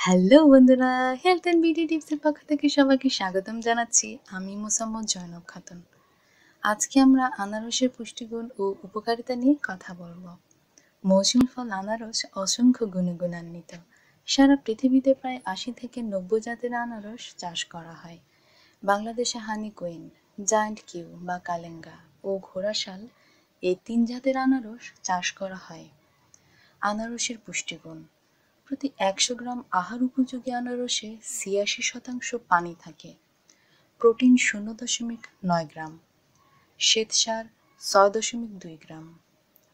Hello বন্ধুরা health and beauty টিপসের পক্ষ থেকে সবাইকে স্বাগতম জানাচ্ছি। আমি মোসাম্মদ জয়নব খাতুন। আজকে আমরা আনারসের পুষ্টিগুণ ও উপকারিতা নিয়ে কথা বলব। মৌসুমি ফল আনারস অসংখ্য গুণে গুণান্বিত। সারা পৃথিবীতে প্রায় আশি থেকে নব্বই জাতের আনারস চাষ করা হয়। বাংলাদেশে হানি কুইন, জায়ান্ট কিউ বা কালেঙ্গা ও ঘোড়াশাল এই তিন জাতের আনারস চাষ করা হয়। আনারসের পুষ্টিগুণ প্রতি একশো গ্রাম আহার উপযোগী আনারসে ছিয়াশি শতাংশ পানি থাকে। প্রোটিন শূন্য দশমিক নয় গ্রাম। শ্বেতসার ছয় দশমিক দুই গ্রাম।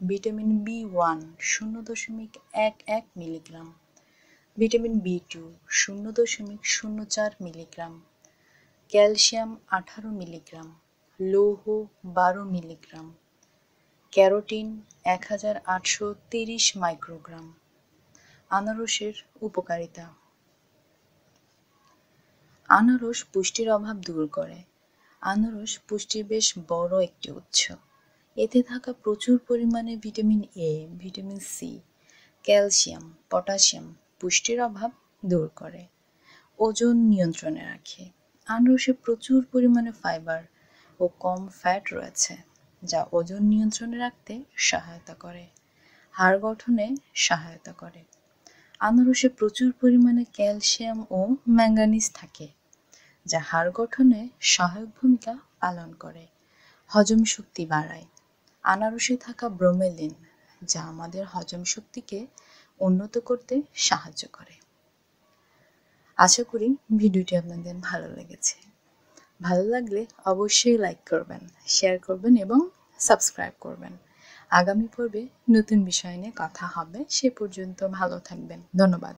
ভিটামিন বি ওয়ান শূন্য দশমিক এক এক মিলিগ্রাম। ভিটামিন বি টু শূন্য দশমিক শূন্য চার মিলিগ্রাম। ক্যালসিয়াম আঠারো মিলিগ্রাম। লৌহ বারো মিলিগ্রাম। ক্যারোটিন এক হাজার আটশো তিরিশ মাইক্রোগ্রাম। আনারসের উপকারিতা। আনারস পুষ্টির অভাব দূর করে। আনারস পুষ্টির বেশ বড় একটি উৎস। এতে থাকা প্রচুর পরিমাণে vitamin A vitamin C calcium, potassium পুষ্টির অভাব দূর করে। ওজন নিয়ন্ত্রণে রাখে। আনারসে প্রচুর পরিমাণে ফাইবার ও কম ফ্যাট রয়েছে, যা ওজন নিয়ন্ত্রণে রাখতে সহায়তা করে। হাড় গঠনে সহায়তা করে। আনারসে প্রচুর পরিমাণে ক্যালসিয়াম ও ম্যাঙ্গানিজ থাকে, যা হাড় গঠনে সহায়ক ভূমিকা পালন করে, হজম শক্তি বাড়ায়। আনারসে থাকা ব্রোমেলিন, যা আমাদের হজম শক্তিকে উন্নত করতে সাহায্য করে। আশা করি ভিডিওটি আপনাদের ভালো লেগেছে। ভালো লাগলে অবশ্যই লাইক করবেন, শেয়ার করবেন এবং সাবস্ক্রাইব করবেন। আগামী পর্বে নতুন বিষয় নিয়ে কথা হবে। সে পর্যন্ত ভালো থাকবেন। ধন্যবাদ।